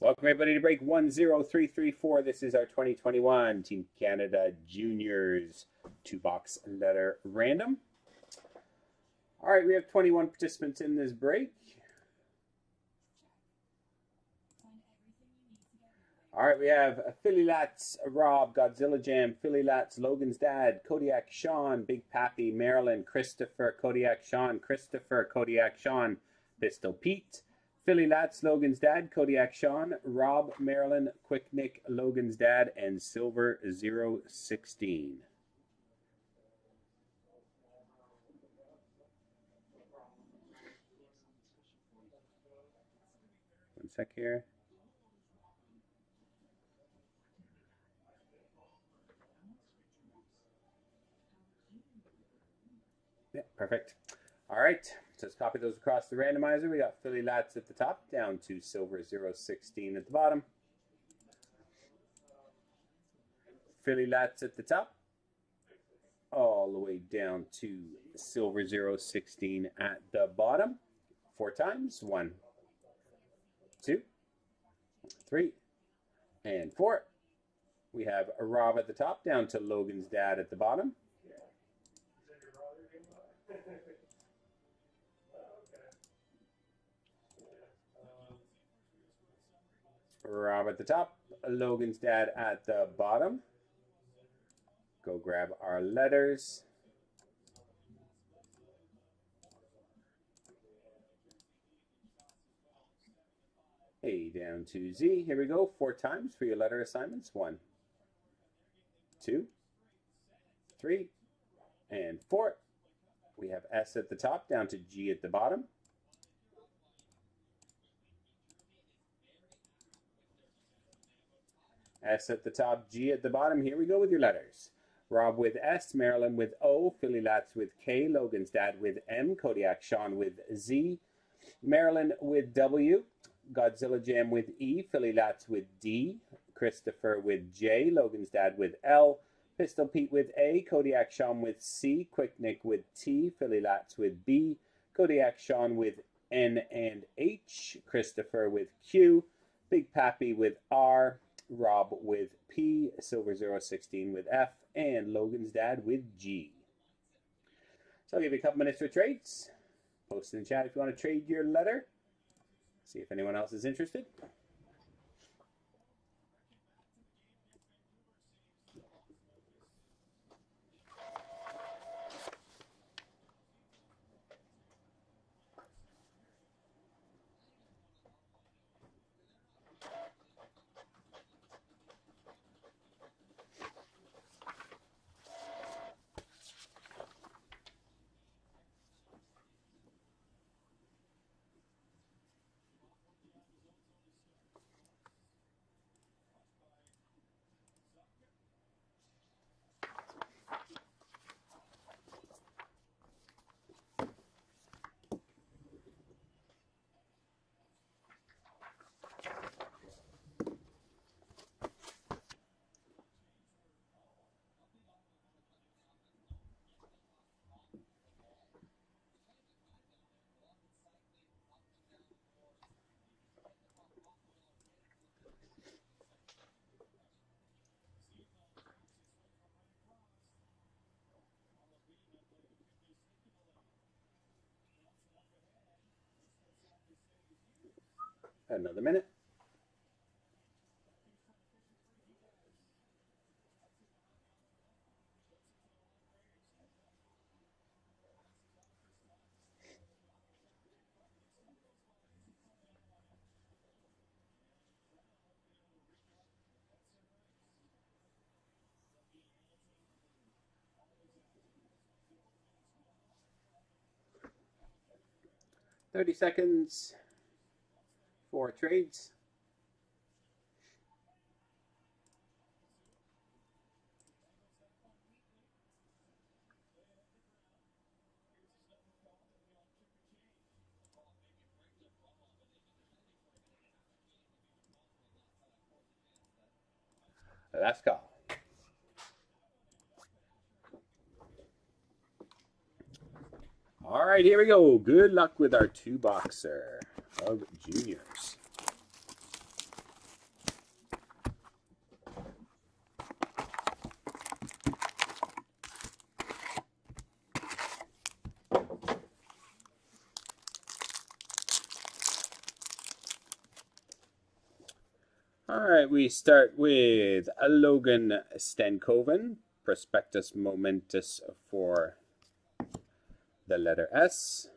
Welcome everybody to break 10334. This is our 2021 Team Canada Juniors two box letter random. All right, we have 21 participants in this break. All right, we have Philly Lats, Rob, Godzilla Jam, Philly Lats, Logan's Dad, Kodiak Sean, Big Pappy, Marilyn, Christopher, Kodiak Sean, Christopher, Kodiak Sean, Pistol Pete, Philly Lats, Logan's Dad, Kodiak Sean, Rob, Marilyn, Quick Nick, Logan's Dad, and Silver 016. One sec here. Yeah, perfect. All right, let's copy those across the randomizer. We got Philly Lats at the top, down to Silver 016 at the bottom. Philly Lats at the top, all the way down to Silver 016 at the bottom. Four times. One, two, three, and four. We have Rob at the top, down to Logan's dad at the bottom. Rob at the top, Logan's dad at the bottom. Go grab our letters. A down to Z. Here we go. Four times for your letter assignments. One, two, three, and four. We have S at the top down to G at the bottom. S at the top, G at the bottom. Here we go with your letters. Rob with S, Marilyn with O, Philly Lats with K, Logan's dad with M, Kodiak Sean with Z, Marilyn with W, Godzilla Jam with E, Philly Lats with D, Christopher with J, Logan's dad with L, Pistol Pete with A, Kodiak Sean with C, Quick Nick with T, Philly Lats with B, Kodiak Sean with N and H, Christopher with Q, Big Pappy with R, Rob with P, Silver 016 with F, and Logan's dad with G. So I'll give you a couple minutes for trades. Post in the chat if you want to trade your letter. See if anyone else is interested. 'Another minute. Thirty seconds for trades. Let's go. All right, here we go. Good luck with our two boxer of juniors. All right, we start with Logan Stankoven, Prospectus Momentous for the letter S.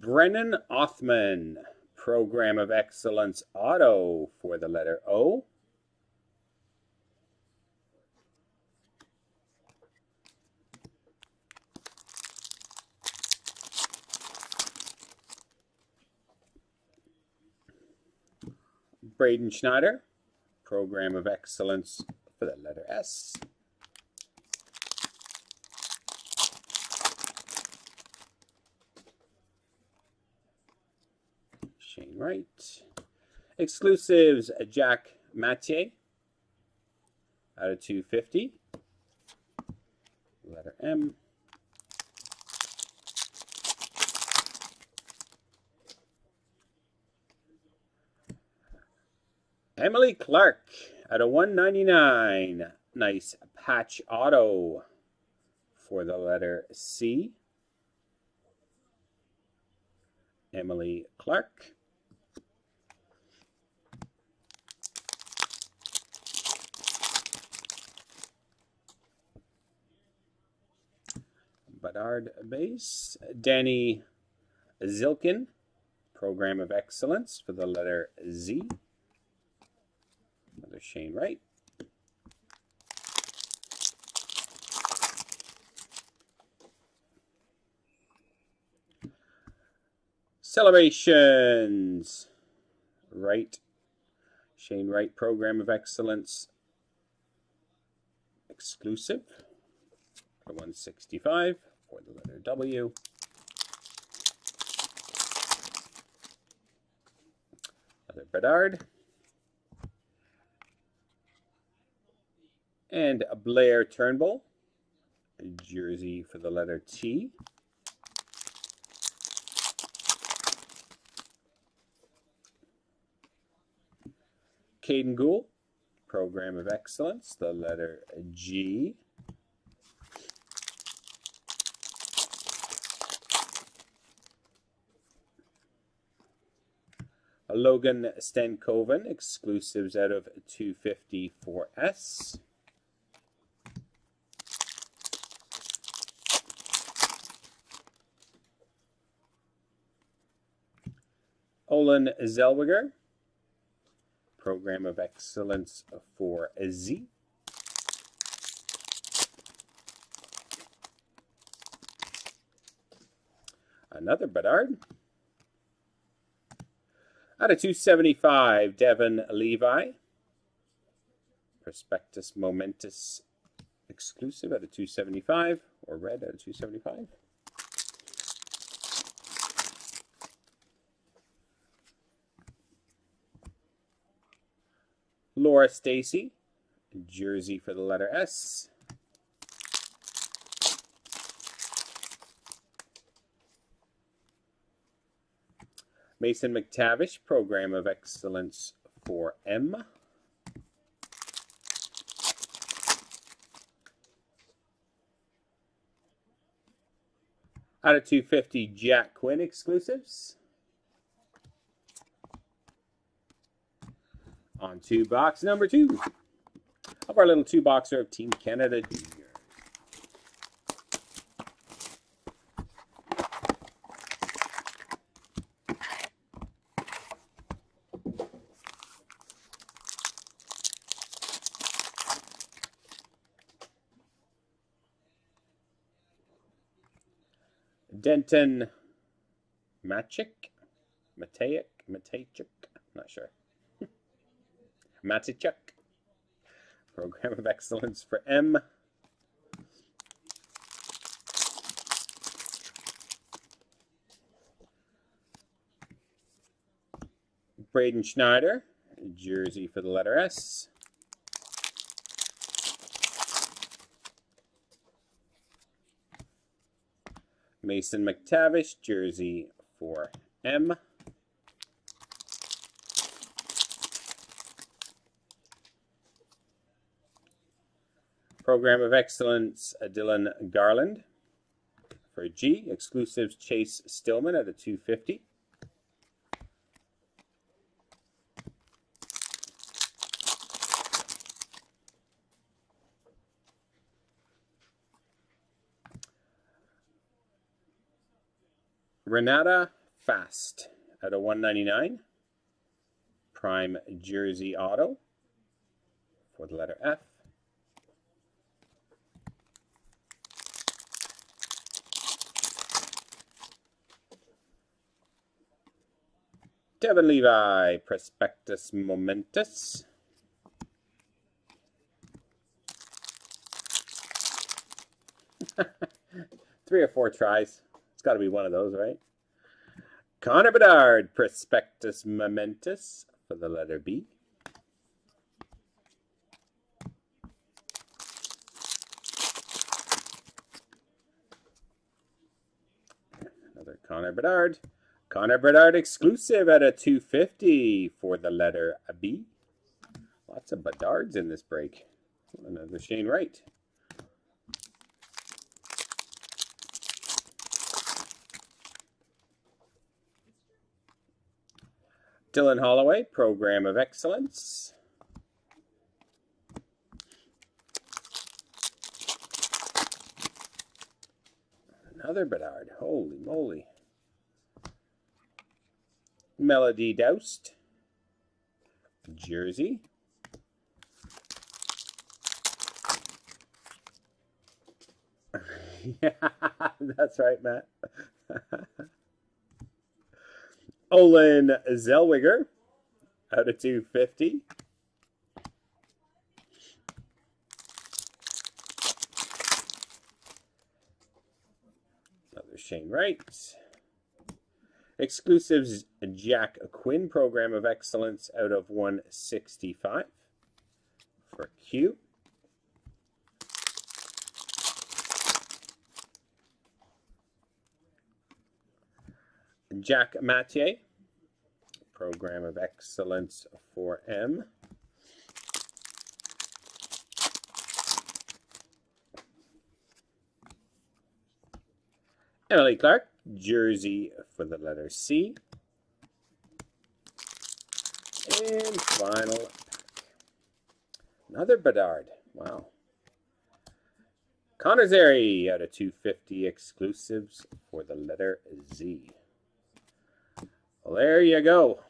Brennan Othmann, Program of Excellence Auto for the letter O. Braden Schneider, Program of Excellence for the letter S. Wright. Exclusives, Jack Mathieu out of 250. Letter M. Emily Clark at a 199. Nice patch auto for the letter C. Emily Clark. Bedard base. Danny Zhilkin, Program of Excellence for the letter Z. Another Shane Wright. Celebrations. Wright. Shane Wright Program of Excellence. Exclusive. for 165 for the letter W. Another Bedard. And Blayre Turnbull. Jersey for the letter T. Caden Gould, Program of Excellence, the letter G. Logan Stankoven, exclusives out of 254S. Olen Zellweger, Program of Excellence for Z. Another Bedard. Out of 275, Devon Levi. Prospectus Momentous exclusive out of 275, or red out of 275. Laura Stacey, jersey for the letter S. Mason McTavish, Program of Excellence for M. Out of 250, Jack Quinn exclusives. On to box number two of our little two boxer of Team Canada. Denton Machik, Matejek, Matejchuk, not sure. Matichuk, Program of Excellence for M. Braden Schneider, jersey for the letter S. Mason McTavish, jersey for M. Program of Excellence, uh, Dylan Garand. For G, exclusives Chase Stillman at a 250. Renata Fast at a 199. Prime Jersey Auto for the letter F. Devon Levi, Prospectus Momentous. Three or four tries. Got to be one of those, right? Connor Bedard, Prospectus Momentous for the letter B. Another Connor Bedard. Connor Bedard exclusive at a 250 for the letter B. Lots of Bedards in this break. Another Shane Wright. Dylan Holloway, Program of Excellence. Another Bedard. Holy moly. Melodie Daoust. Jersey. yeah, that's right, Matt. Olen Zellweger out of 250. Another Shane Wright. Exclusives Jack Quinn Program of Excellence out of 165 for Q. Jack Mathieu, Program of Excellence for M. Emily Clark, Jersey for the letter C. And final pack. Another Bedard. Wow. Connor out of 250 exclusives for the letter Z. Well, there you go.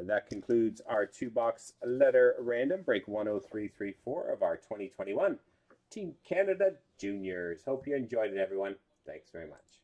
That concludes our two box letter random break 10334 of our 2021 Team Canada Juniors. Hope you enjoyed it, everyone. Thanks very much.